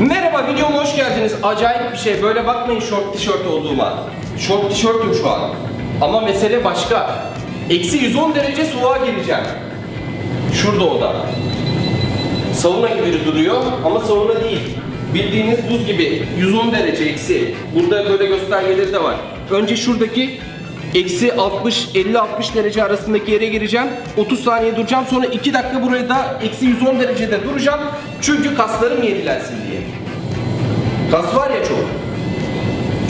Merhaba videoma hoş geldiniz. Acayip bir şey. Böyle bakmayın short tişört olduğuma. Short tişörtüm şu an. Ama mesele başka. Eksi 110 derece soğuğa gireceğim. Şurada o da. Sauna gibi duruyor ama sauna değil. Bildiğiniz buz gibi 110 derece eksi. Burada böyle göstergeleri de var. Önce şuradaki eksi 60 50-60 derece arasındaki yere gireceğim. 30 saniye duracağım. Sonra 2 dakika buraya da eksi 110 derecede duracağım. Çünkü kaslarım yenilensin Kas var ya çok.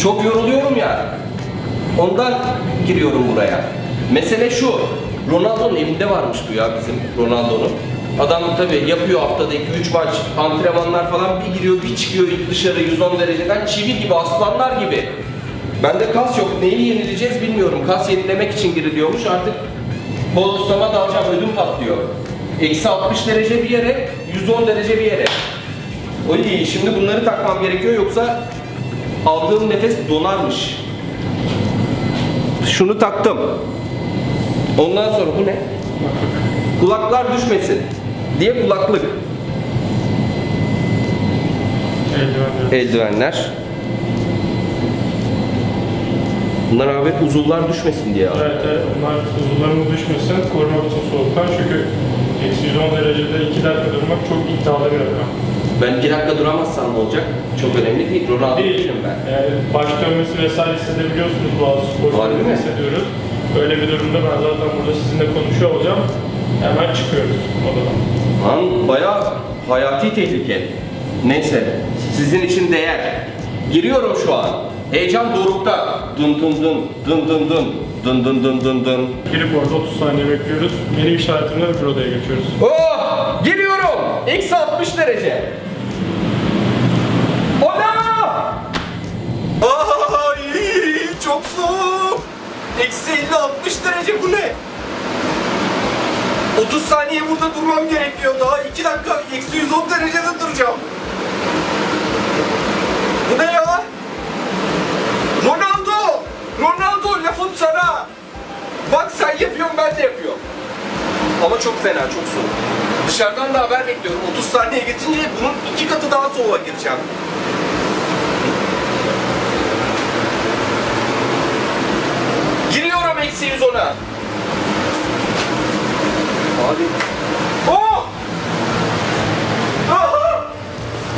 Çok yoruluyorum ya. Ondan giriyorum buraya. Mesele şu. Ronaldo'nun evinde varmış bu ya bizim Ronaldo'nun. Adam tabi yapıyor haftada 2-3 maç antrenmanlar falan bir giriyor bir çıkıyor dışarı 110 dereceden çivi gibi aslanlar gibi. Bende kas yok neyi yenileceğiz bilmiyorum. Kas yenilemek için giriliyormuş artık bodoslama dalacağım ödüm patlıyor. Eksi 60 derece bir yere 110 derece bir yere. Oy şimdi bunları takmam gerekiyor yoksa aldığım nefes donarmış. Şunu taktım. Ondan sonra bu ne? Kulaklar düşmesin diye kulaklık. Eldivenler. Eldivenler. Bunlar abi uzuvlar düşmesin diye abi. Evet, evet, onlar uzuvlarımız düşmesin, korumak için soğuktan. Çünkü eksi 110 derecede 2 dakika durmak çok iddialı bir rakam. Ben bir dakika duramazsam ne olacak? Çok önemli değil. Ronaldo değilim ben. Yani baş dönmesi vesaire hissedebiliyorsunuz bazı mi? hissediyoruz. Öyle bir durumda ben zaten burada sizinle konuşuyor olacağım. Hemen çıkıyoruz odadan. Lan bayağı hayati tehlike. Neyse, sizin için değer. Giriyorum şu an. Heyecan dorukta. Dın dın dın, dın dın dın, dın dın dın dın dın. Girip orada 30 saniye bekliyoruz. Benim işaretimle bir odaya geçiyoruz. Oh! Giriyorum! Eksi 60 derece. 30 saniye burada durmam gerekiyor. Daha 2 dakika eksi 110 derecede duracağım. Bu ne ya? Ronaldo! Ronaldo lafım sana! Bak sen yapıyorsun ben de yapıyorum. Ama çok fena, çok soğuk. Dışarıdan da haber bekliyorum. 30 saniye geçince bunun iki katı daha soğuğa gireceğim. Giriyorum eksi 110'a. Abi. Oh! Aha!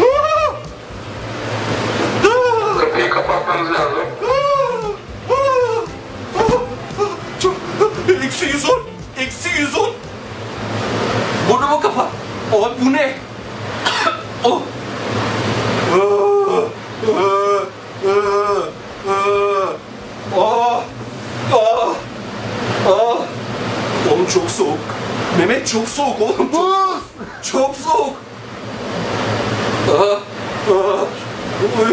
Ah! Ah! Kapıyı kapatmanız lazım. Çok... Eksi 110. Eksi 110. Burnumu kapat. Abi bu ne? oh. Ah! Ah! Ah! Ah! Ah! Ah! Oğlum çok soğuk. Mehmet çok soğuk oğlum. Çok, çok soğuk. Ah! Ah!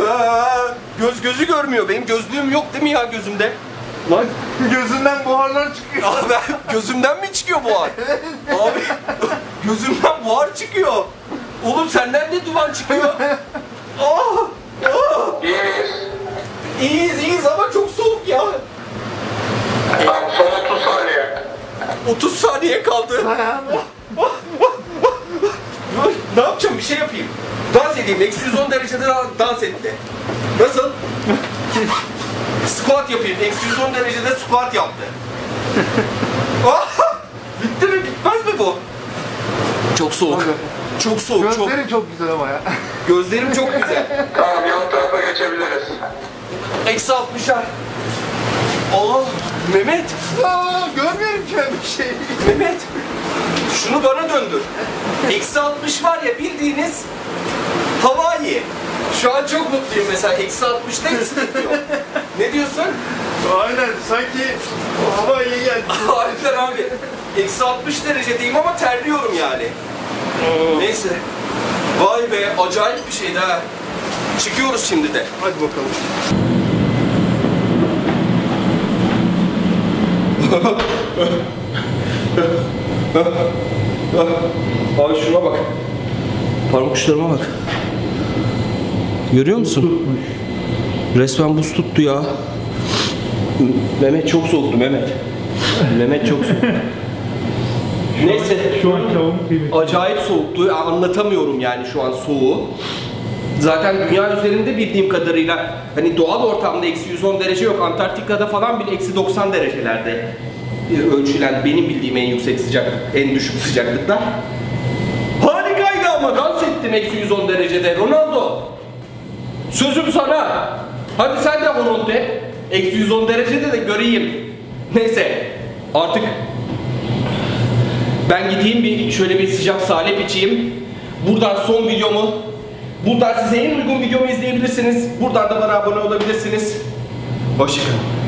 Ah! Göz gözü görmüyor. Benim gözlüğüm yok değil mi ya gözümde? Lan Gözünden buharlar çıkıyor. ben gözümden mi çıkıyor buhar? Abi gözümden buhar çıkıyor. Oğlum senden de duman çıkıyor. Ah! Ah! İyiyiz iyiyiz ama çok soğuk ya. Tam son 30 saniye. 30 saniye kaldı. Dur, ne yapacağım? Bir şey yapayım. Dans edeyim. Eksi 110 derecede dans- etti. Nasıl? squat yapayım. Eksi 110 derecede squat yaptı. Ah! Bitti mi? Bitmez mi bu? Çok soğuk. Çok soğuk. Çok. Gözlerin çok güzel ama ya. Gözlerim çok güzel. Tamam yan tarafa geçebiliriz. Eksi 60'a. Allah! Mehmet! Aa, görmüyorum ki ben bir şey. Mehmet! Şunu bana döndür. Eksi 60 var ya bildiğiniz Hawaii. Şu an çok mutluyum mesela. Eksi 60'da sıkıntı yok. Ne diyorsun? Aynen sanki hava iyi geldi. Harbiden abi. Eksi 60 derecedeyim ama terliyorum yani. Neyse. Vay be acayip bir şeydi ha. Çıkıyoruz şimdi de. Hadi bakalım. Abi şuna bak. Parmak uçlarıma bak. Görüyor musun? Resmen buz tuttu ya. Mehmet çok soğuktu Mehmet. Mehmet çok soğuk. Neyse. Şu havanın kıymeti. Acayip soğuktu. Anlatamıyorum yani şu an soğuğu. Zaten dünya üzerinde bildiğim kadarıyla hani doğal ortamda eksi 110 derece yok. Antarktika'da falan bile eksi 90 derecelerde e, ölçülen benim bildiğim en yüksek sıcaklık, en düşük sıcaklıklar. Harikaydı ama dans ettim eksi 110 derecede Ronaldo. Sözüm sana. Hadi sen de honot de. Eksi 110 derecede de göreyim. Neyse artık ben gideyim bir şöyle bir sıcak salep içeyim. Buradan son videomu, buradan size en uygun videomu izleyebilirsiniz. Buradan da bana abone olabilirsiniz. Hoşçakalın.